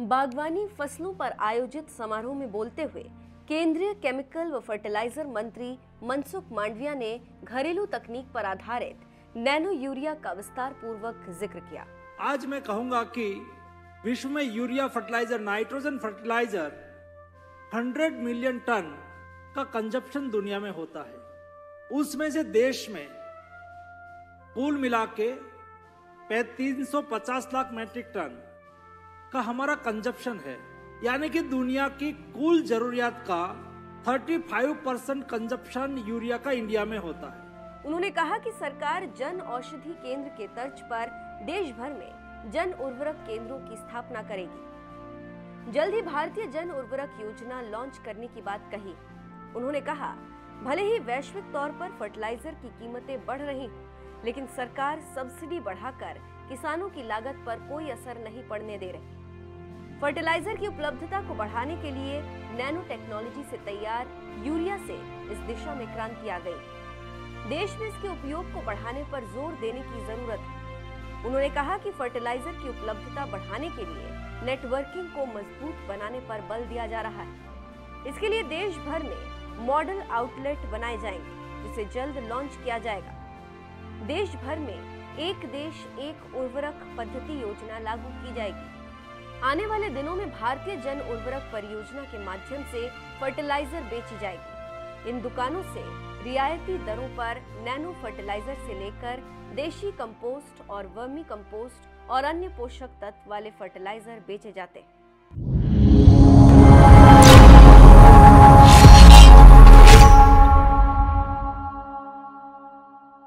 बागवानी फ़सलों पर आयोजित समारोह में बोलते हुए केंद्रीय केमिकल व फर्टिलाइज़र मंत्री मनसुख मांडविया ने घरेलू तकनीक पर आधारित नैनो यूरिया का विस्तार पूर्वक ज़िक्र किया। आज मैं कहूँगा कि विश्व में urea fertiliser, nitrogen fertiliser 100 million tonne का कंजप्शन दुनिया में होता है। उसमें से देश में कुल मिला के तीन लाख मैट्रिक टन का हमारा कंजप्शन है। यानी कि दुनिया की कुल जरूरियात का 35 परसेंट कंजप्शन यूरिया का इंडिया में होता है। उन्होंने कहा कि सरकार जन औषधि केंद्र के तर्ज पर देश भर में जन उर्वरक केंद्रों की स्थापना करेगी। जल्द ही भारतीय जन उर्वरक योजना लॉन्च करने की बात कही। उन्होंने कहा भले ही वैश्विक तौर पर फर्टिलाइज़र की कीमतें बढ़ रही, लेकिन सरकार सब्सिडी बढ़ाकर किसानों की लागत पर कोई असर नहीं पड़ने दे रही। फर्टिलाइज़र की उपलब्धता को बढ़ाने के लिए नैनो टेक्नोलॉजी से तैयार यूरिया से इस दिशा में क्रांति आ गई। देश में इसके उपयोग को बढ़ाने पर ज़ोर देने की ज़रूरत है। उन्होंने कहा कि फर्टिलाइज़र की उपलब्धता बढ़ाने के लिए नेटवर्किंग को मज़बूत बनाने पर बल दिया जा रहा है। इसके लिए देश भर में मॉडल आउटलेट बनाए जाएँगे, जिसे जल्द लॉन्च किया जाएगा। देश भर में एक देश, एक उर्वरक पद्धति योजना लागू की जाएगी। आने वाले दिनों में भारतीय जन उर्वरक परियोजना के माध्यम से फर्टिलाइज़र बेची जाएगी। इन दुकानों से रियायती दरों पर नैनो फर्टिलाइज़र से लेकर देशी कंपोस्ट और वर्मी कंपोस्ट और अन्य पोषक तत्व वाले फर्टिलाइज़र बेचे जाते हैं।